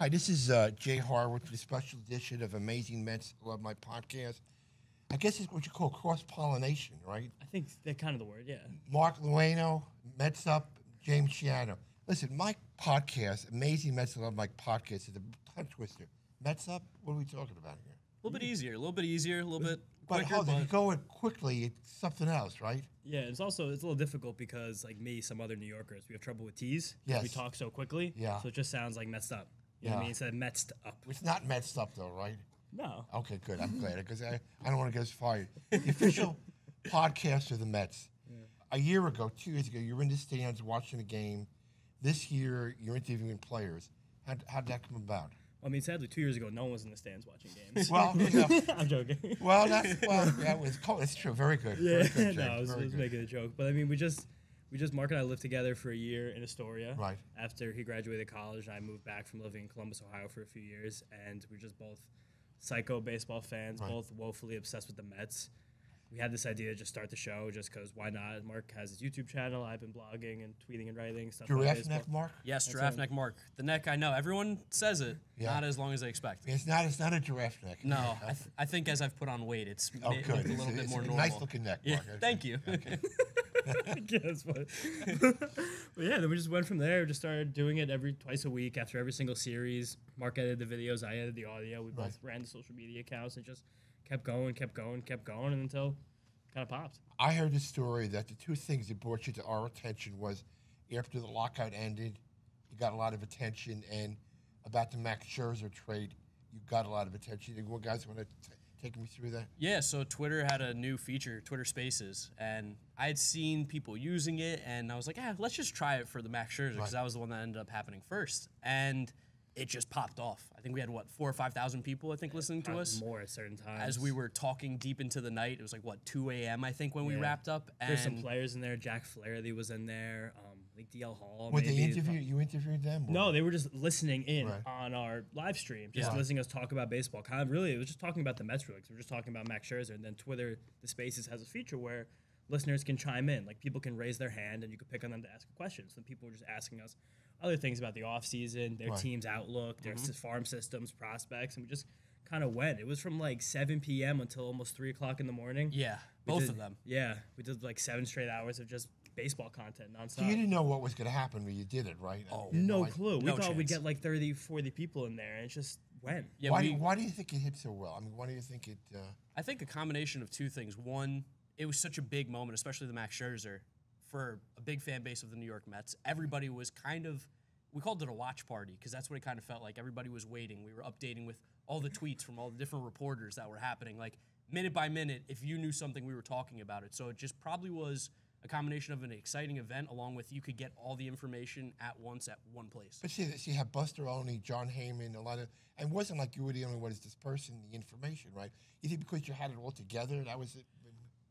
Hi, this is uh, Jay Horwitz for the special edition of Amazing Mets Alumni Podcast. I guess it's what you call cross pollination, right? I think they're kind of the word, yeah. Marc Luino, Mets Up, James Schiano. Listen, my podcast, Amazing Mets Alumni Podcast, is a tongue twister. Mets Up? What are we talking about here? A little bit easier, a little bit easier, a little bit But quicker. hold on, but you go it quickly, it's something else, right? Yeah, it's also it's a little difficult because like me, some other New Yorkers, we have trouble with T's. Yes. We talk so quickly. Yeah. So it just sounds like messed up. You know what I Yeah. mean? Instead of messed up. It's not Mets Up, though, right? No. Okay, good. I'm glad because I, I don't want to get us fired. The official podcast of the Mets. A year ago, two years ago, you were in the stands watching the game. This year, you're interviewing players. How how'd that come about? I mean, sadly, two years ago, no one was in the stands watching games. Well, you know, I'm joking. well, that's well, that was oh, cool. It's true. Very good. yeah, Very good, no, I was, I was making a joke, but I mean, we just, we just Marc and I lived together for a year in Astoria. Right. After he graduated college, I moved back from living in Columbus, Ohio, for a few years, and we're just both psycho baseball fans, Right. both woefully obsessed with the Mets. We had this idea to just start the show, just because why not? Marc has his YouTube channel. I've been blogging and tweeting and writing stuff. about Giraffe baseball. neck, Marc. yes, That's giraffe it. neck mark. The neck, I know. Everyone says it. Yeah. Not as long as I expect. It's not. It's not a giraffe neck. No, I, th- I think as I've put on weight, it's Oh, good. a little a- bit it's more a normal. nice looking neck, Marc. Okay. thank you. Yes, but, but yeah, then we just went from there. Just started doing it every twice a week after every single series. Marc edited the videos, I edited the audio. We both ran the social media accounts and just kept going, kept going, kept going, and until kind of popped. I heard the story that the two things that brought you to our attention was after the lockout ended, you got a lot of attention, and about the Max Scherzer trade, you got a lot of attention. You guys want to take me through that? Yeah, so Twitter had a new feature, Twitter Spaces, and I had seen people using it, and I was like, yeah, let's just try it for the Max Scherzer because Right. that was the one that ended up happening first, and it just popped off. I think we had what four or five thousand people, I think, listening to us more at certain times. as we were talking deep into the night. It was like what two a.m. I think when we wrapped up, and There's some players in there. Jack Flaherty was in there. Um, I think DL Hall. Were they maybe. interview? You interviewed them? or- No, they were just listening in Right. on our live stream, just Yeah. listening us talk about baseball. Kind of really, it was just talking about the Mets, really. 'cause we were just talking about Max Scherzer, and then Twitter, the Spaces has a feature where listeners can chime in. Like people can raise their hand, and you can pick on them to ask a question. So people were just asking us other things about the offseason, their Right. team's outlook, their Mm-hmm. farm systems, prospects, and we just kind of went. It was from like 7 p.m. until almost 3 o'clock in the morning. yeah, We both did- of them. Yeah, we did like seven straight hours of just baseball content nonstop. So you didn't know what was going to happen when you did it, right? Oh, You had no clue. We no thought we'd get like 30, 40 people in there, and it just went. Yeah, why, we, do, why do you think it hit so well? I mean, why do you think it? Uh, I think a combination of two things. One, it was such a big moment, especially the Max Scherzer, for a big fan base of the New York Mets. Everybody was kind of, we called it a watch party because that's what it kind of felt like. Everybody was waiting. We were updating with all the tweets from all the different reporters that were happening, like minute by minute. If you knew something, we were talking about it. So it just probably was a combination of an exciting event along with you could get all the information at once at one place. but see, see, you have Buster Olney, Jon Heyman, a lot of, and it wasn't like you were the only one dispersing the information, right? You think because you had it all together, that was it?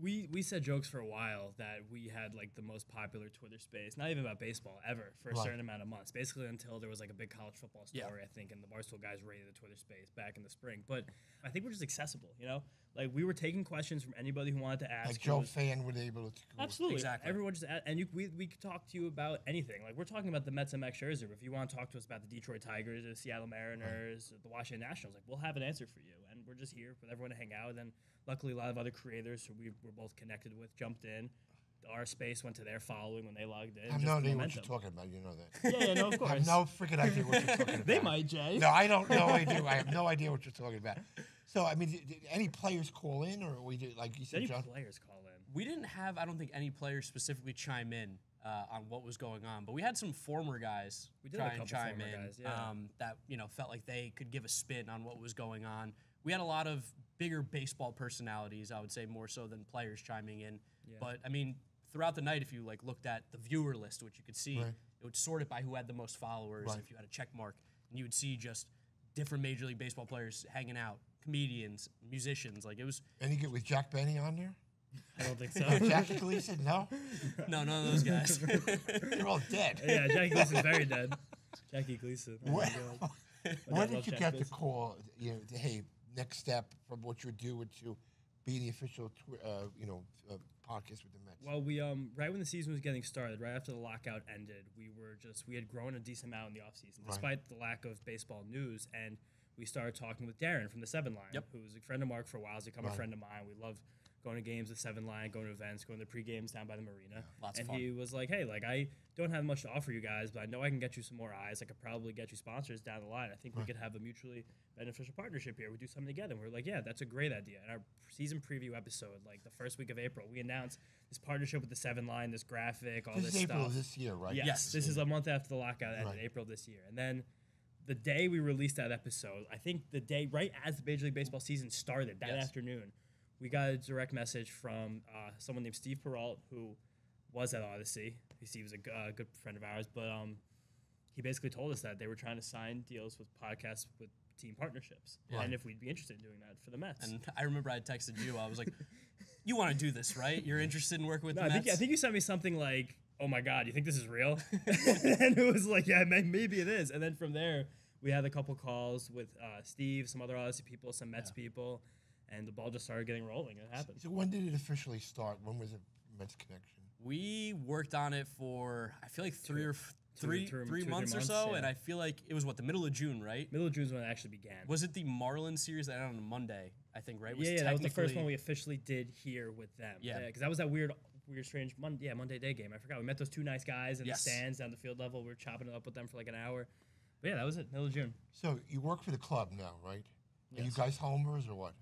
We we said jokes for a while that we had like the most popular Twitter space, not even about baseball ever, for a Right. certain amount of months. Basically, until there was like a big college football Yeah. story, I think, and the Barstool guys raided the Twitter space back in the spring. But I think we're just accessible, you know. Like we were taking questions from anybody who wanted to ask. Like Joe was- Fan would able to. Absolutely. Exactly. Everyone just a- and you, we we could talk to you about anything. Like we're talking about the Mets and Max Scherzer. If you want to talk to us about the Detroit Tigers, or the Seattle Mariners, or the Washington Nationals, like we'll have an answer for you. And we're just here for everyone to hang out. And luckily, a lot of other creators who we were both connected with jumped in. Our space went to their following when they logged in. I have just no idea what you're talking about. You know that. Yeah, yeah, no, of course. I have no freaking idea what you're talking about. they might, Jay. No, I don't know. I do. I have no idea what you're talking about. So, I mean, did, did any players call in, or we did like you Did said, any John? players call in? We didn't have, I don't think, any players specifically chime in uh, on what was going on, but we had some former guys We did try a and chime former in guys, yeah. um, that you know felt like they could give a spin on what was going on. We had a lot of bigger baseball personalities, I would say, more so than players chiming in. Yeah. But I mean, throughout the night, if you like looked at the viewer list, which you could see, Right. it would sort it by who had the most followers. Right. If you had a check mark, and you would see just different Major League Baseball players hanging out, comedians, musicians. Like it was And you get with Jack Benny on there? I don't think so. Jackie Gleason? No, no, none of those guys. they're all dead. yeah, Jackie Gleason's very dead. Jackie Gleason. oh my Where, God. where I did you Jack get the Gleason. call? You know, hey, next step from what you're doing to be the official, tw- uh, you know, uh, podcast with the Mets? Well, we um right when the season was getting started, right after the lockout ended, we were just we had grown a decent amount in the offseason, Right. despite the lack of baseball news. And we started talking with Darren from the Seven Line, Yep. who was a friend of Marc for a while. He's become Right. a friend of mine. We love going to games with Seven Line, going to events, going to pre games down by the marina. Lots of and fun. he was like, "Hey, like I don't have much to offer you guys, but I know I can get you some more eyes. I could probably get you sponsors down the line. I think we could have a mutually beneficial partnership here. We do something together." And we are like, "Yeah, that's a great idea." And our season preview episode, like the first week of April, we announced this partnership with the Seven Line, this graphic, all this this, is April stuff. of this year, right? Yes, Yes. this is a month after the lockout ended, Right. April this year. And then the day we released that episode, I think the day right as the Major League Baseball season started that Yes. afternoon, we got a direct message from uh, someone named Steve Peralt who was at Audacy. Steve was a g- uh, good friend of ours, but um, he basically told us that they were trying to sign deals with podcasts with team partnerships, and if we'd be interested in doing that for the Mets. And I remember I texted you. I was like, "You want to do this, right? You're interested in working with No, the I think, Mets?" I think you sent me something like, "Oh my God, you think this is real?" and it was like, "Yeah, maybe it is." And then from there, we had a couple calls with uh, Steve, some other Audacy people, some Mets people, and the ball just started getting rolling. It happened. So when did it officially start? When was it Mets connection? we worked on it for I feel like three or f- two- three two or- three two or three months or months, so, and. I feel like it was what the middle of June, right? Middle of June is when it actually began. Was it the Marlins series that ended on Monday? I think right. yeah, yeah, that was the first one we officially did here with them. Yeah. because that was that weird, weird, strange Monday, yeah, Monday day game. I forgot. We met those two nice guys in Yes. the stands down the field level. We were chopping it up with them for like an hour. But yeah, that was it. Middle of June. So you work for the club now, right? Are you guys homers or what?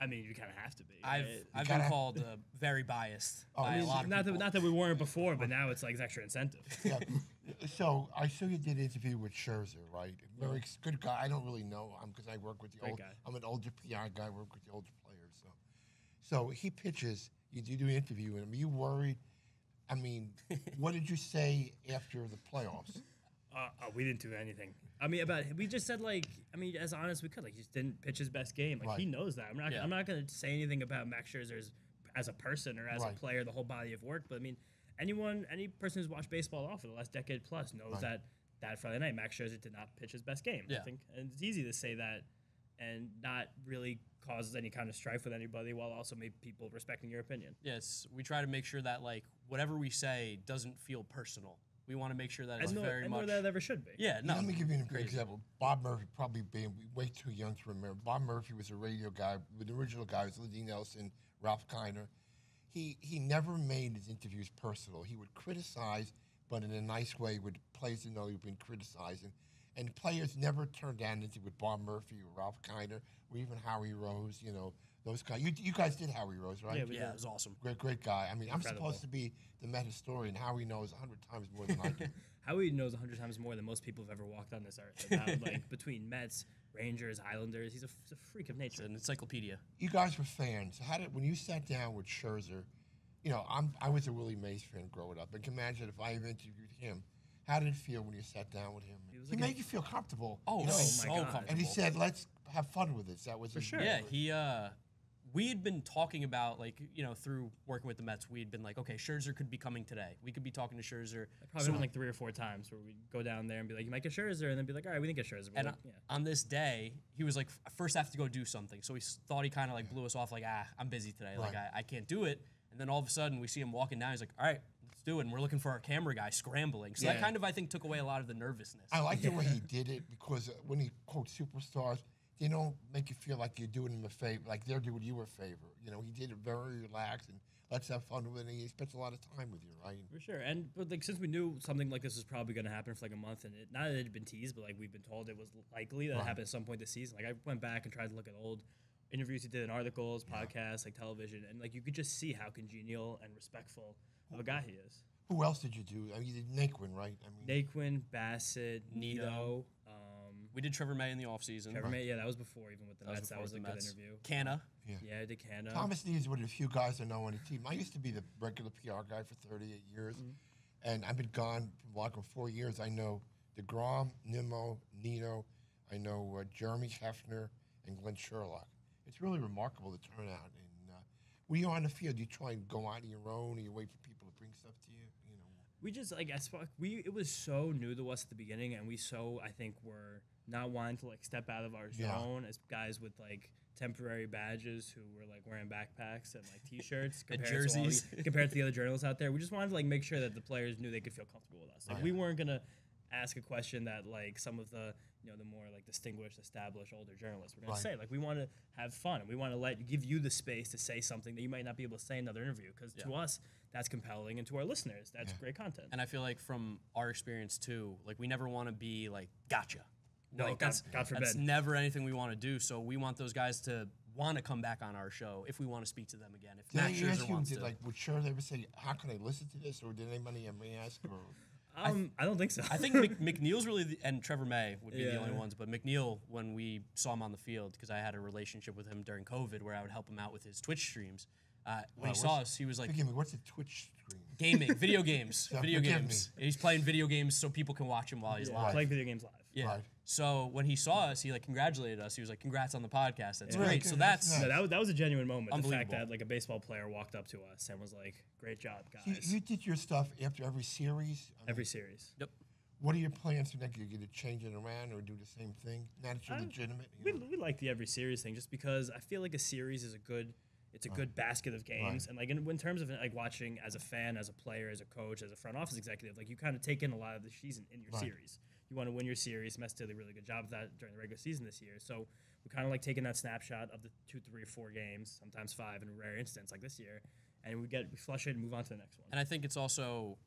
I mean, you kind of have to be. I've right? I've been called uh, very biased Oh, by I a mean, lot of not that, not that we weren't before, but now it's like extra incentive. yeah. so I saw you did an interview with Scherzer, right? Very ex- good guy. I don't really know him because I work with the Great old. guy. I'm an older PR guy. I work with the older players. So, so he pitches. You, you do an interview with him. Are you worried? I mean, what did you say after the playoffs? Uh, uh, we didn't do anything. I mean, about we just said like, I mean, as honest as we could. Like, he just didn't pitch his best game. Like, he knows that. I'm not. Yeah. I'm not going to say anything about Max Scherzer as, as a person or as Right. a player, the whole body of work. But I mean, anyone, any person who's watched baseball all for the last decade plus knows Right. that that Friday night Max Scherzer did not pitch his best game. I think, and it's easy to say that and not really causes any kind of strife with anybody, while also maybe people respecting your opinion. Yes, we try to make sure that like whatever we say doesn't feel personal. We want to make sure that it's And nor, very and much. nor that it ever should be. yeah, no. Let me give you an crazy. example. Bob Murphy, probably being way too young to remember. Bob Murphy was a radio guy. With the original guy was Lindsey Nelson, Ralph Kiner. He he never made his interviews personal. He would criticize, but in a nice way. Would players to know he'd been criticizing, and players never turned down into with Bob Murphy or Ralph Kiner or even Howie Rose. You know those guys. You you guys did Howie Rose, right? Yeah, we yeah, it was awesome. Great, great guy. I mean, I'm supposed to be the Met historian. Howie knows a hundred times more than I do. Howie knows a hundred times more than most people have ever walked on this earth about like between Mets, Rangers, Islanders. He's a, he's a freak of It's nature. an encyclopedia. you guys were fans. How did when you sat down with Scherzer? You know, I'm I was a Willie Mays fan growing up. And can imagine if I had interviewed him, how did it feel when you sat down with him? He was He, like a- made you feel comfortable. Oh, you know, my so God. comfortable. and he said, "Let's have fun with this." That was For sure. Yeah, he uh we had been talking about like, you know, through working with the Mets, we had been like, okay, Scherzer could be coming today. We could be talking to Scherzer. Probably went like three or four times where we'd go down there and be like, "You might get Scherzer," and then be like, "All right, we didn't get Scherzer." But And like, on- yeah. on this day, he was like, first I have to go do something. So he thought he kind of like blew us off, like, ah, I'm busy today. Like, I, I can't do it. And then all of a sudden, we see him walking down. He's like, all right, let's do it. And we're looking for our camera guy scrambling. So that kind of, I think, took away a lot of the nervousness. I like the way he did it because uh, when he quotes superstars, they don't make you feel like you're doing them a favor, like they're doing you a favor. You know, he did it very relaxed and let's have fun with it. And he spends a lot of time with you, right? For sure, and but like since we knew something like this was probably going to happen for like a month, and it, not that it had been teased, but like we've been told it was likely that it happened at some point this season. Like I went back and tried to look at old interviews he did in articles, podcasts, like television, and like you could just see how congenial and respectful of a guy he is. Who else did you do? I mean, you did Naquin, right? I mean, Naquin, Bassitt, Nido. Nido, we did Trevor May in the offseason. Trevor May. Yeah, that was before even with the That was Mets. That was a the good Mets. interview. Canha. Yeah, Decano. Thomas Needs one of the few guys I know on the team. I used to be the regular PR guy for 38 years, and I've been gone for like four years. I know DeGrom, Nimmo, Nino, I know uh, Jeremy Hefner, and Glenn Sherlock. It's really remarkable the turnout. And uh, when you're on the field, you try and go out on your own, or you wait for people to bring stuff to you. You know, we just like as fuck we it was so new to us at the beginning and we so i think were not wanting to like step out of our Yeah. zone as guys with like temporary badges who were like wearing backpacks and like t-shirts compared to all the, compared to the other journalists out there. We just wanted to like make sure that the players knew they could feel comfortable with us. Like Right. we weren't gonna ask a question that like some of the you know the more like distinguished, established older journalists were gonna Right. say. Like we want to have fun and we want to let give you the space to say something that you might not be able to say in another interview because to us that's compelling and to our listeners that's Yeah. great content. And I feel like from our experience too, like we never want to be like gotcha. No, like God- that's God that's never anything we want to do. So we want those guys to want to come back on our show if we want to speak to them again. If Did Matt they Scherzer ask you, wants did, to. like, would Scherzer ever say, how can I listen to this? Or did anybody ever ask? Or, um, I, don't think so. I think Mc, McNeil's really the, and Trevor May would be the only ones, but McNeil when we saw him on the field because I had a relationship with him during COVID where I would help him out with his Twitch streams. Uh, when Wow, he saw us, he was like, forgive me, what's a Twitch screen? gaming, video games, video forgive games. He's playing video games so people can watch him while he's yeah, live. playing video games live. Yeah. Right. So when he saw us, he like congratulated us. He was like, "Congrats on the podcast. That's Yeah. great." Right, So that's that's No, that was, that was a genuine moment. The fact that like a baseball player walked up to us and was like, "Great job, You, guys!" you did your stuff after every series. I mean, Every series. yep. What are your plans for next year? You going to change it around or do the same thing? Now that you're Uh, legitimate? We, You know? we like the every series thing just because I feel like a series is a good it's a good basket of games Right. and like in, in terms of like watching as a fan as a player as a coach as a front office executive like you kind of take in a lot of the season in your Right. series you want to win your series Mets did a really good job of that during the regular season this year so we kind of like taking that snapshot of the two three four games sometimes five in a rare instance like this year and we get we flush it and move on to the next one And I think it's also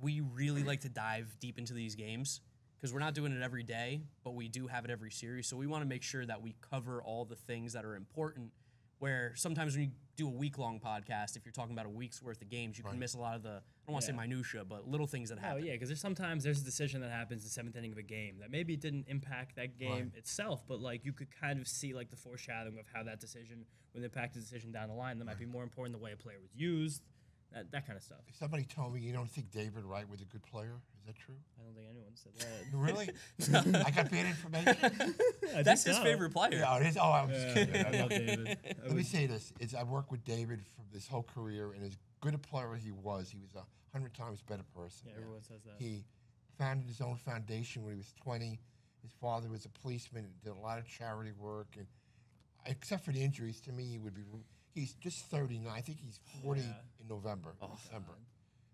we really like to dive deep into these games because we're not doing it every day, but we do have it every series. So we want to make sure that we cover all the things that are important. Where sometimes when you do a week long podcast, if you're talking about a week's worth of games, you can Right. miss a lot of the I don't want to Yeah. say minutia, but little things that oh, happen. Oh yeah, because there's sometimes there's a decision that happens in the seventh inning of a game that maybe didn't impact that game Right. itself, but like you could kind of see like the foreshadowing of how that decision would impact the decision down the line. That might be more important the way a player was used, that that kind of stuff. Somebody told me you don't think David Wright was a good player. Is that true? I don't think anyone said that. Really? I got bad information. I That's his so. favorite player. yeah, it is. Oh, I was just Yeah, kidding. I love David. I Let me say this: is I worked with David for this whole career, and as good a player as he was, he was a hundred times better person. yeah, everyone says that. He founded his own foundation when he was 20. His father was a policeman and did a lot of charity work. And except for the injuries, to me, he would be. He's just 39. I think he's 40 Yeah. in November, oh, December,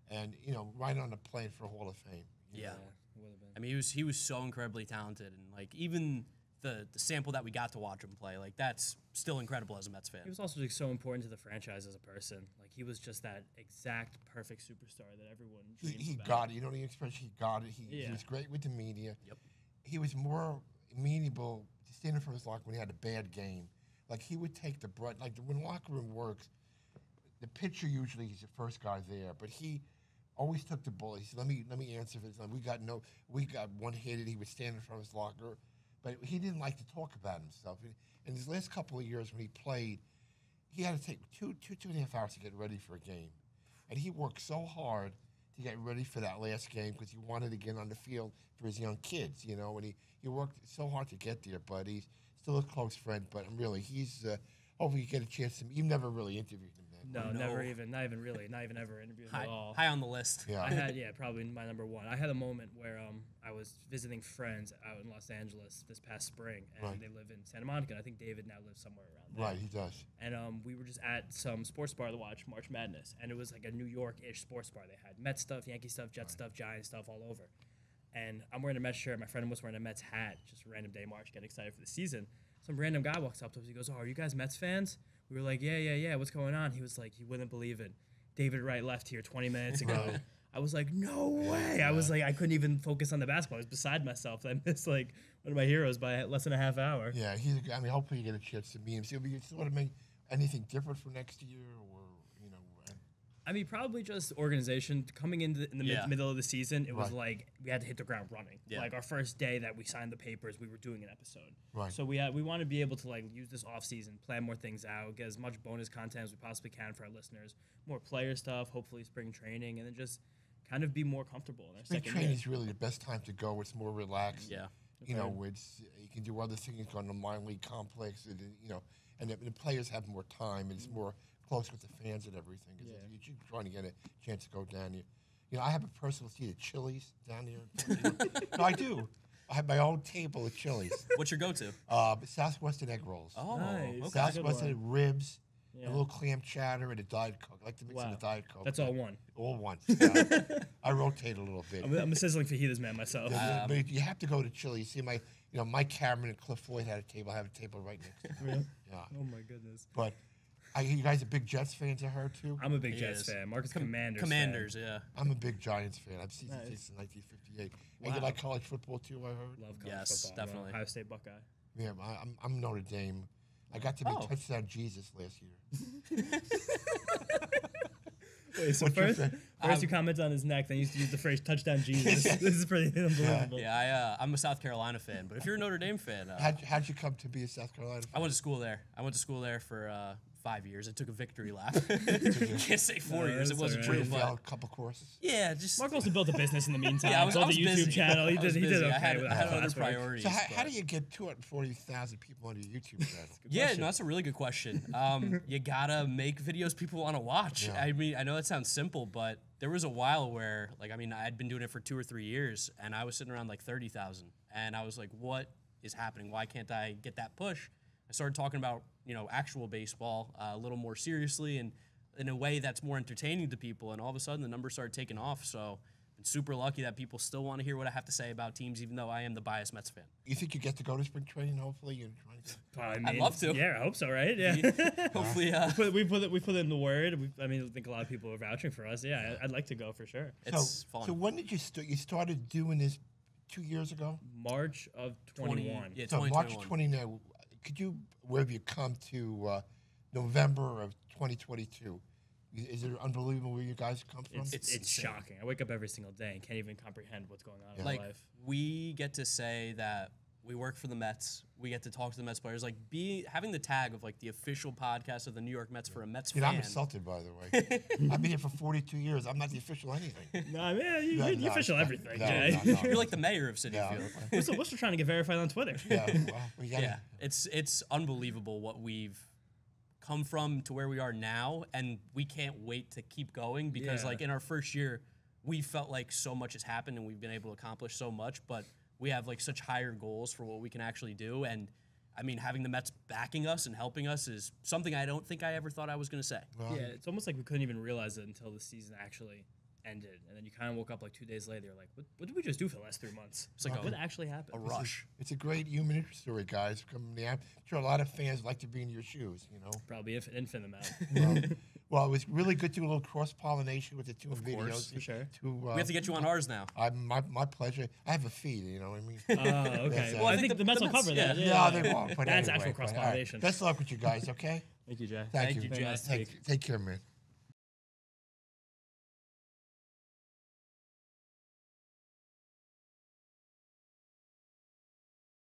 and you know, right on the plane for Hall of Fame. you Yeah. know. would have been. I mean, he was he was so incredibly talented, and like even the the sample that we got to watch him play, like that's still incredible as a Mets fan. He was also like so important to the franchise as a person. Like he was just that exact perfect superstar that everyone He, dreams he about. got it. You know the expression. He got it. He, he was great with the media. Yep. He was more amenable to stand in front of his locker when he had a bad game. Like he would take the brunt. Like when locker room works, the pitcher usually is the first guy there, but he always took the bullet. He said, "Let me let me answer for this. We got no, we got one handed. he would stand in front of his locker." But he didn't like to talk about himself. And in his last couple of years when he played, he had to take two two two and a half hours to get ready for a game, and he worked so hard to get ready for that last game because he wanted to get on the field for his young kids, you know. And he, he worked so hard to get there, but he's still a close friend. But really, he's uh, hopefully you get a chance to. You've never really interviewed him, then. No, Oh, never even, not even really, not even ever interviewed him high, at all. high on the list. Yeah. I had yeah, probably my number one. I had a moment where um I was visiting friends out in Los Angeles this past spring, and Right. they live in Santa Monica. And I think David now lives somewhere around there. Right, he does. And um we were just at some sports bar to watch March Madness, and it was like a New York-ish sports bar. They had Mets stuff, Yankee stuff, Jet stuff, Giant stuff all over. And I'm wearing a Mets shirt. My friend was wearing a Mets hat. Just random day March, getting excited for the season. Some random guy walks up to us. He goes, "Oh, are you guys Mets fans?" We were like, "Yeah, yeah, yeah. What's going on?" He was like, "You wouldn't believe it. David Wright left here 20 minutes ago." I was like, "No way!" I was like, I couldn't even focus on the basketball. I was beside myself. I missed like one of my heroes by less than a half hour. Yeah, he's. I mean, hopefully you get a chance to meet him. See, you sort of make anything different for next year, or I mean, probably just organization coming into in the Yeah. mid- middle of the season. It was Right. like we had to hit the ground running. Yeah. Like our first day that we signed the papers, we were doing an episode. Right. So we had, we want to be able to like use this off season, plan more things out, get as much bonus content as we possibly can for our listeners, more player stuff, hopefully spring training, and then just kind of be more comfortable in our Spring second training is really the best time to go. It's more relaxed. Yeah. You know, it's you can do other things on the minor league complex, and, you know, and the, the players have more time, and it's mm-hmm. more close with the fans and everything. 'cause Yeah. You're you're trying to get a chance to go down here. You know, I have a personal seat at Chili's down here. no, I do. I have my own table at Chili's. What's your go-to? uh, Southwestern egg rolls. Oh, Nice. okay. That's a Southwestern ribs, Yeah. a little clam chowder, and a diet coke. I like to mix in Wow. a diet coke. That's all one. All one. Yeah. I rotate a little bit. I'm, I'm a sizzling fajitas man myself. Yeah, but you have to go to Chile. You see my, you know, Mike Cameron and Cliff Floyd had a table. I have a table right next to me. Yeah. Oh my goodness. But I, you guys are big Jets fans, I heard too. I'm a big He Jets is. fan. Marcus Com- Commanders. Commanders, Fan. yeah. I'm a big Giants fan. I've seen Nice. since 1958. And you Wow. like college football too, I heard? Love college Yes, football. definitely. Ohio State Buckeye. Yeah, I- I'm, I'm Notre Dame. I got to be Oh. touchdown Jesus last year. Wait, so What's your first, fa- first you comment on his neck, then you used to use the phrase "touchdown Jesus." this is pretty unbelievable. Yeah, I, uh, I'm a South Carolina fan, but if you're a Notre Dame fan, uh, How'd, how'd you come to be a South Carolina I went to school there. I went to school there for uh, five years. I took a victory lap. You can't say four No, years. It that's wasn't all right. true, Pretty but a couple courses. yeah, just Marc also built a business in the meantime. yeah. I was, I built was a YouTube busy. channel. He I did. was He busy. did okay I had, with I had other classwork. priorities. So how, how but- do you get 240,000 people on your YouTube channel? Yeah, no, that's a really good question. Um, you gotta make videos people want to watch. Yeah. I mean, I know that sounds simple, but there was a while where, like, I mean, I'd been doing it for two or three years, and I was sitting around like thirty thousand, and I was like, "What is happening? Why can't I get that push?" I started talking about, you know, actual baseball uh, a little more seriously and in a way that's more entertaining to people, and all of a sudden the numbers started taking off. So. I'm super lucky that people still want to hear what I have to say about teams, even though I am the biased Mets fan. You think you get to go to spring training? Hopefully, you're trying to. I I'd love to. Yeah, I hope so. Right? Yeah. Hopefully, uh, Put- we put it. We put it in the word. We, I mean, I think a lot of people are vouching for us. Yeah, I- I'd like to go for sure. it's so, fun. so when did you start? You started doing this two years ago. March of 20 21. yeah, So March 2021. 29. Could you, where have you come to uh, November of 2022? Is it unbelievable where you guys come from? It's, It's it's, shocking. I wake up every single day and can't even comprehend what's going on in like my life. we get to say that we work for the Mets. We get to talk to the Mets players. Like be having the tag of like the official podcast of the New York Mets for a Mets Dude, fan. I'm insulted, by the way. I've been here for 42 years. I'm not the official anything. No, I mean, yeah, you, No, you no, official it's- everything. no, Jay. no, no. You're like the mayor of City Yeah. Field. we're, still, we're still trying to get verified on Twitter. Yeah, well, we yeah, it's it's unbelievable what we've come from to where we are now, and we can't wait to keep going because Yeah. like in our first year, we felt like so much has happened and we've been able to accomplish so much, but we have like such higher goals for what we can actually do and. I mean, having the Mets backing us and helping us is something I don't think I ever thought I was going to say. Well, Yeah, it's almost like we couldn't even realize it until the season actually ended, and then you kind of woke up like two days later, you're like, what, what did we just do for the last three months? It's like a- what actually happened? A rush. It's a great human interest story, guys. Coming down. I'm sure a lot of fans like to be in your shoes, you know. Probably inf- infinite amount. Well, well, it was really good to do a little cross pollination with the two videos. course, for sure. To, uh, We have to get you on ours now. I, my, my pleasure. I have a feed, you know what I mean? Oh, okay. Uh, well, I think the, Mets will cover yeah. that. No, Yeah, no, they won't. But That's anyway, actual but, all right. cross-pollination. Best of luck with you guys, okay? Thank you, Jay. Thank, Thank you. you, Jay. Take, take care, man.